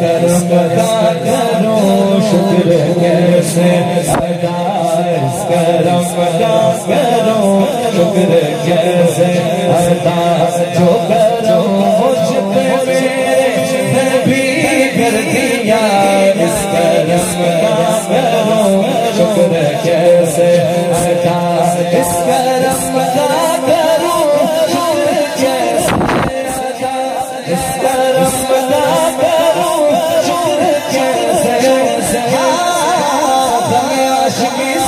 کرم کرم کروں شکر کیسے ادا جو کروں نبی کر دیا اس کرم کا کروں شکر کیسے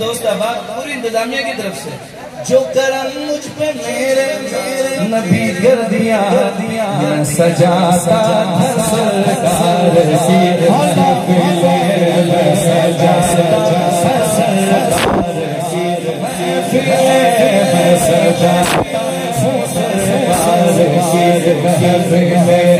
دوست احباب پوری انتظامیہ کی طرف سے جو کرم مجھ پہ میرے نبی کر دیا میں سجاتا تھا سرکار کی محفل میں سجاتا تھا سرکار کی محفل میں سجاتا تھا سرکار کی محفل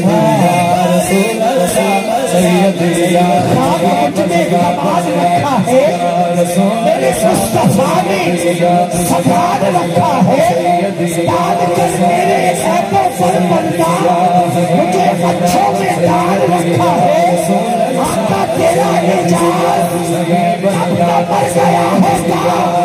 میں رکھا ہے۔ میرے مصطفیٰ نے سکھان رکھا ہے داد کر میرے ایپوں پر بندہ مجھے بچوں میں داد رکھا ہے آقا تیرا نجات اپنا پر گیا ہوگا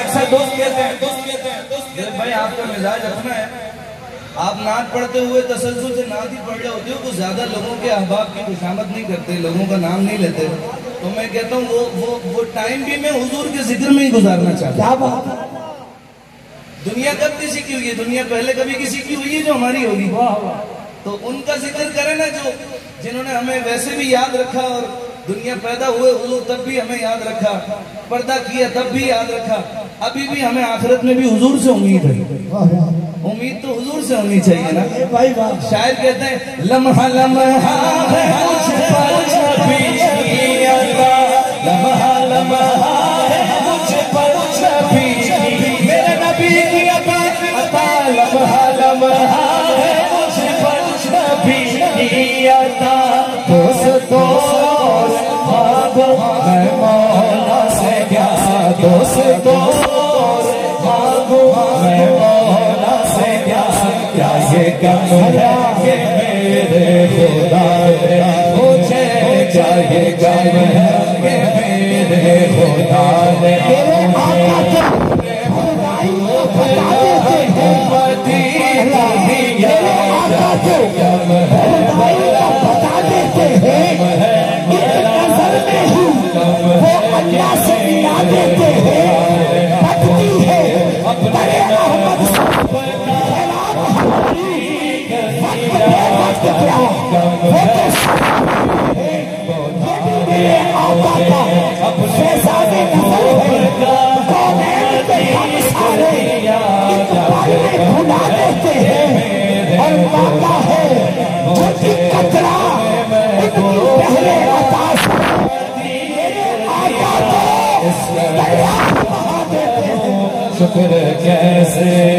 اکثر دوست کہتے ہیں دوست کہتے ہیں دوست کہتے ہیں بھائی، آپ کا مزاج اپنا ہے۔ آپ نعت پڑھتے ہوئے تسلسل سے نعت ہی پڑھ رہے ہوتے ہو کچھ زیادہ لوگوں کے احباب کی خوشامد نہیں کرتے لوگوں کا نام نہیں لیتے۔ تو میں کہتا ہوں وہ وہ وہ ٹائم بھی میں حضور کے ذکر میں ہی گزارنا چاہتا ہوں۔ دنیا کب کسی کی ہوئی ہے؟ دنیا پہلے کبھی کسی کی ہوئی ہے جو ہماری ہوگی؟ تو ان کا ذکر کرے نا جو جنہوں نے ہمیں ویسے بھی یاد رکھا اور دنیا پیدا ہوئے حضور تب بھی ہمیں یاد رکھا پردہ کیا تب بھی یاد رکھا۔ ابھی بھی ہمیں آخرت میں بھی حضور سے امید ہے۔ امید تو حضور سے ہونی چاہیے نا؟ بھائی شاید کہتے ہیں لمحہ لمحہ ہے مجھ پر چھپی کی عطا۔ لمحہ لمحہ ہے مجھ پر چھپی میرے نبی کی عطا عطا لمحہ لمحہ ہے مجھ پر چھپی کی عطا دوستو خواب میں مولا سے کیا دوستو یہ میرے خدا مجھے چاہیے کم ہے میرے خدا نے ہے اللہ سے ملا دیتے ہیں بکتی ہے۔ وہ میرے آقا کا نظر ہے کونین میں بھلا دیتے ہیں اور واقع ہے جو قطرہ ان کی پہلے عطا سے میرے آقا کو دریا بہا دیتے ہیں شکر کیسے